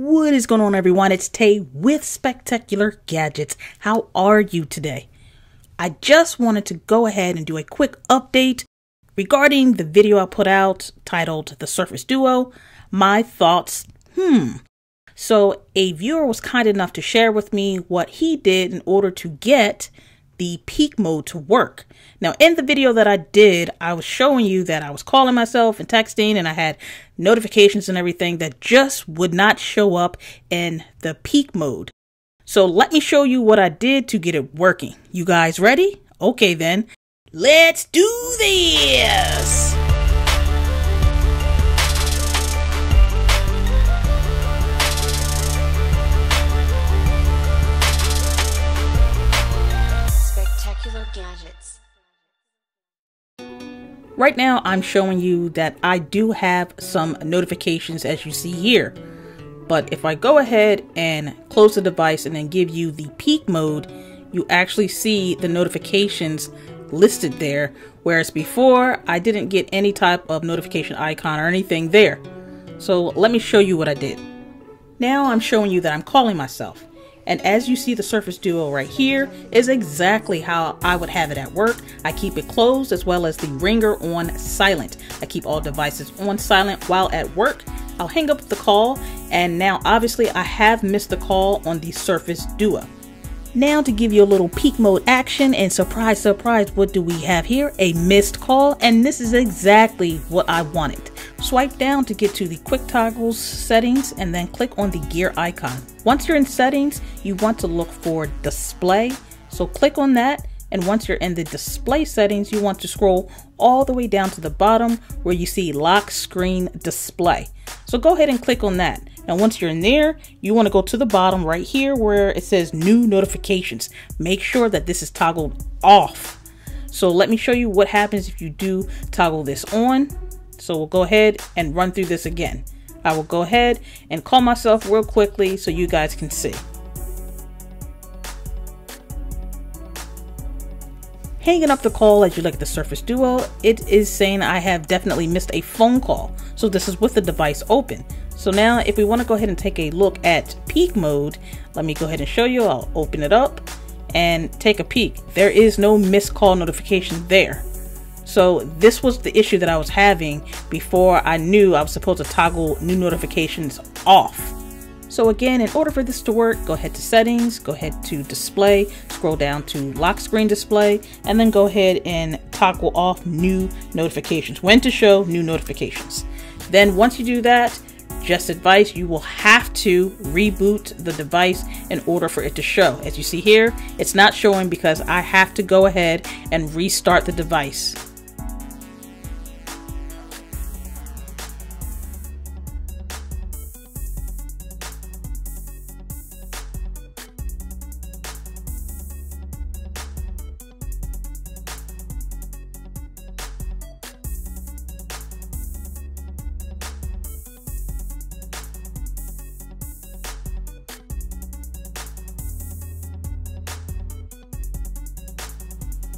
What is going on, everyone? It's Tay with SpecTechular Gadgets. How are you today? I just wanted to go ahead and do a quick update regarding the video I put out titled The Surface Duo My Thoughts. Hmm. So, a viewer was kind enough to share with me what he did in order to get the peek mode to work. Now, in the video that I did, I was showing you that I was calling myself and texting, and I had notifications and everything that just would not show up in the peek mode. So, let me show you what I did to get it working. You guys ready? Okay, then. Let's do this! Right now, I'm showing you that I do have some notifications as you see here. But if I go ahead and close the device and then give you the peek mode, you actually see the notifications listed there. Whereas before, I didn't get any type of notification icon or anything there. So let me show you what I did. Now I'm showing you that I'm calling myself. And as you see the Surface Duo right here is exactly how I would have it at work. I keep it closed as well as the ringer on silent. I keep all devices on silent while at work. I'll hang up the call and now obviously I have missed the call on the Surface Duo. Now to give you a little peek mode action and surprise surprise what do we have here? A missed call and this is exactly what I wanted. Swipe down to get to the quick toggles settings and then click on the gear icon. Once you're in settings, you want to look for display. So click on that and once you're in the display settings, you want to scroll all the way down to the bottom where you see lock screen display. So go ahead and click on that. Now, once you're in there, you want to go to the bottom right here where it says new notifications. Make sure that this is toggled off. So let me show you what happens if you do toggle this on. So we'll go ahead and run through this again. I will go ahead and call myself real quickly so you guys can see. Hanging up the call as you at the Surface Duo, it is saying I have definitely missed a phone call. So this is with the device open. So now if we want to go ahead and take a look at peek mode, let me go ahead and show you. I'll open it up and take a peek. There is no missed call notification there. So this was the issue that I was having before I knew I was supposed to toggle new notifications off. So again, in order for this to work, go ahead to settings, go ahead to display, scroll down to lock screen display, and then go ahead and toggle off new notifications, when to show new notifications. Then once you do that, just advice, you will have to reboot the device in order for it to show. As you see here, it's not showing because I have to go ahead and restart the device.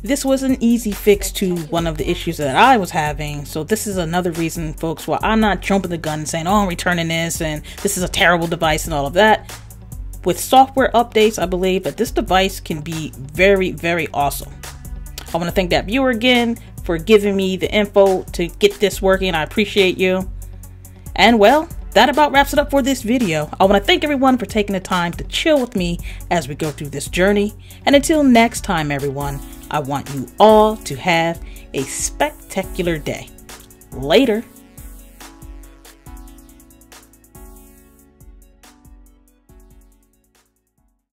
This was an easy fix to one of the issues that I was having. So this is another reason, folks, why I'm not jumping the gun and saying, oh, I'm returning this and this is a terrible device and all of that. With software updates, I believe that this device can be very, very awesome. I want to thank that viewer again for giving me the info to get this working. I appreciate you. And well, that about wraps it up for this video. I want to thank everyone for taking the time to chill with me as we go through this journey. And until next time, everyone, I want you all to have a spectacular day. Later.